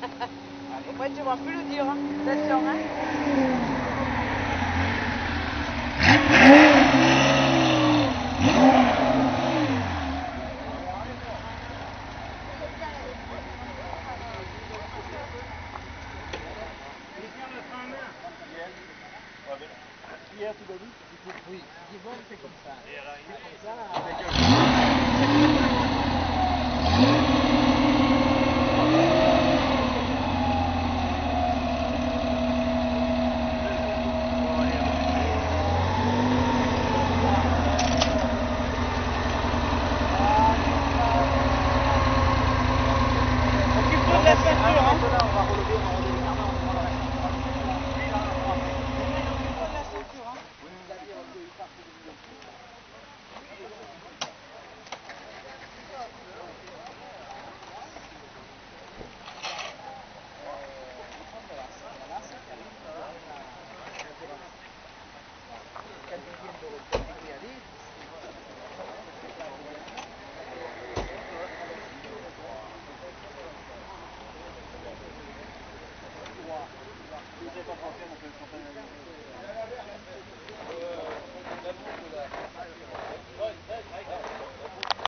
Au moins, tu vas plus le dire. Hein. Attention, hein. Oui, c'est comme ça. C'est comme ça. Gracias. alternative